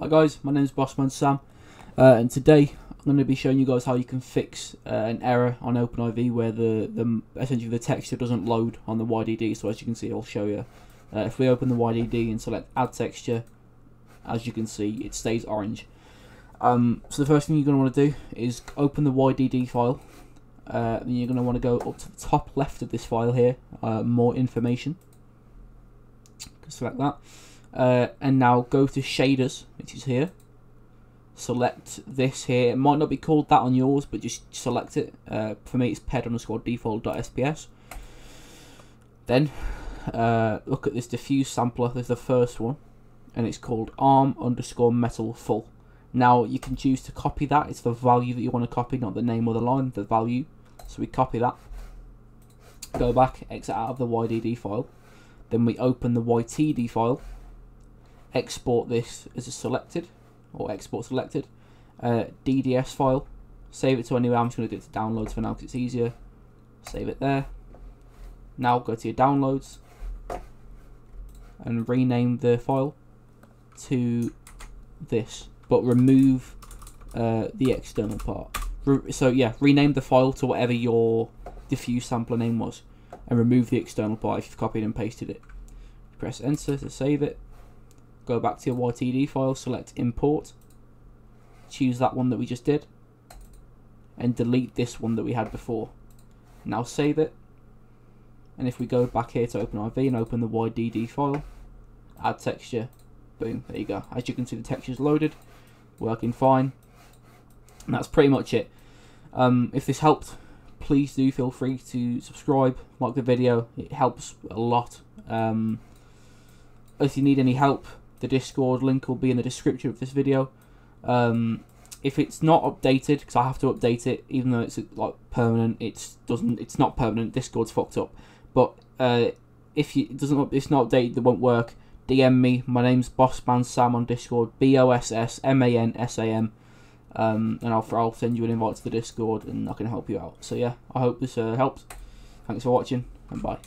Hi guys, my name is Bossman Sam, uh, and today I'm going to be showing you guys how you can fix uh, an error on OpenIV where the, the essentially the texture doesn't load on the YDD. So as you can see, I'll show you. Uh, if we open the YDD and select Add Texture, as you can see, it stays orange. Um, so the first thing you're going to want to do is open the YDD file. Uh, then you're going to want to go up to the top left of this file here, uh, more information. Select that. Uh, and now go to shaders, which is here. Select this here. It might not be called that on yours, but just select it. Uh, for me, it's ped underscore default.sps. Then uh, look at this diffuse sampler. There's the first one, and it's called arm underscore metal full. Now you can choose to copy that. It's the value that you want to copy, not the name or the line. The value. So we copy that. Go back, exit out of the YDD file. Then we open the YTD file export this as a selected or export selected uh, DDS file. Save it to anywhere I'm just going to do it to downloads for now because it's easier. Save it there. Now go to your downloads and rename the file to this but remove uh, the external part. Re so yeah rename the file to whatever your diffuse sampler name was and remove the external part if you've copied and pasted it. Press enter to save it go back to your YTD file, select import, choose that one that we just did, and delete this one that we had before. Now save it, and if we go back here to OpenIV and open the YDD file, add texture, boom, there you go. As you can see the texture is loaded, working fine, and that's pretty much it. Um, if this helped, please do feel free to subscribe, like the video, it helps a lot. Um, if you need any help, the Discord link will be in the description of this video. Um, if it's not updated, because I have to update it, even though it's like permanent, it's doesn't. It's not permanent. Discord's fucked up. But uh, if you, it doesn't, it's not updated. It won't work. DM me. My name's Bossman Sam on Discord. B O S S M A N S A M. Um, and I'll I'll send you an invite to the Discord, and I can help you out. So yeah, I hope this uh, helps. Thanks for watching, and bye.